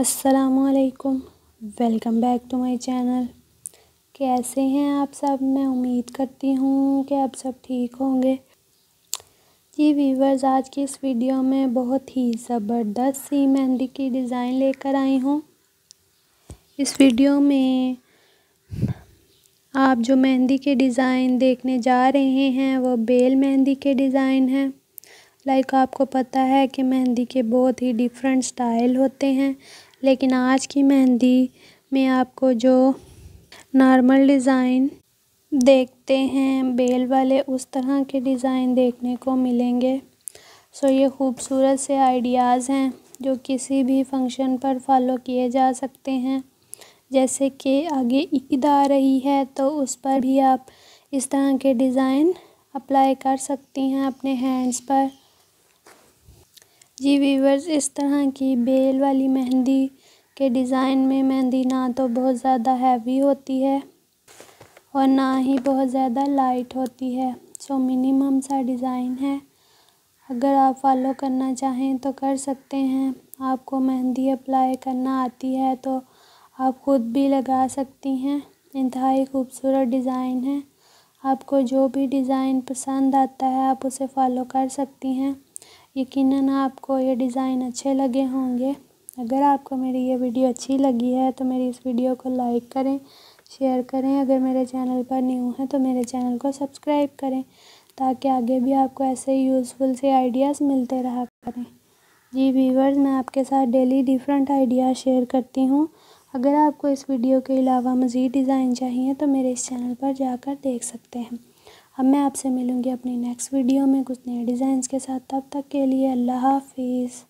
असलकुम welcome back to my channel. कैसे हैं आप सब? मैं उम्मीद करती हूँ कि आप सब ठीक होंगे। जी वीवर्स आज की इस वीडियो में बहुत ही ज़बरदस्त सी मेहंदी की डिज़ाइन लेकर आई हूँ। इस वीडियो में आप जो मेहंदी के डिज़ाइन देखने जा रहे हैं, वो बेल मेहंदी के डिज़ाइन हैं। लाइक आपको पता है कि मेहंदी के बहुत ही डिफरेंट स्टाइल होते हैं। लेकिन आज की मेहंदी में आपको जो नॉर्मल डिज़ाइन देखते हैं, बेल वाले उस तरह के डिज़ाइन देखने को मिलेंगे। सो ये खूबसूरत से आइडियाज़ हैं जो किसी भी फ़ंक्शन पर फॉलो किए जा सकते हैं। जैसे कि आगे ईद आ रही है तो उस पर भी आप इस तरह के डिज़ाइन अप्लाई कर सकती हैं अपने हैंड्स पर। जी वीवर्स इस तरह की बेल वाली मेहंदी के डिज़ाइन में मेहंदी ना तो बहुत ज़्यादा हैवी होती है और ना ही बहुत ज़्यादा लाइट होती है। सो मिनिमम सा डिज़ाइन है। अगर आप फॉलो करना चाहें तो कर सकते हैं। आपको मेहंदी अप्लाई करना आती है तो आप ख़ुद भी लगा सकती हैं। इंतहाई खूबसूरत डिज़ाइन है। आपको जो भी डिज़ाइन पसंद आता है, आप उसे फॉलो कर सकती हैं। यकीनन आपको ये डिज़ाइन अच्छे लगे होंगे। अगर आपको मेरी ये वीडियो अच्छी लगी है तो मेरी इस वीडियो को लाइक करें, शेयर करें। अगर मेरे चैनल पर न्यू हैं तो मेरे चैनल को सब्सक्राइब करें, ताकि आगे भी आपको ऐसे यूज़फुल से आइडियाज़ मिलते रहा करें। जी व्यूवर्स मैं आपके साथ डेली डिफरेंट आइडियाज़ शेयर करती हूँ। अगर आपको इस वीडियो के अलावा मज़ीद डिज़ाइन चाहिए तो मेरे इस चैनल पर जाकर देख सकते हैं। अब मैं आपसे मिलूँगी अपनी नेक्स्ट वीडियो में कुछ नए डिज़ाइंस के साथ। तब तक के लिए अल्लाह हाफिज़।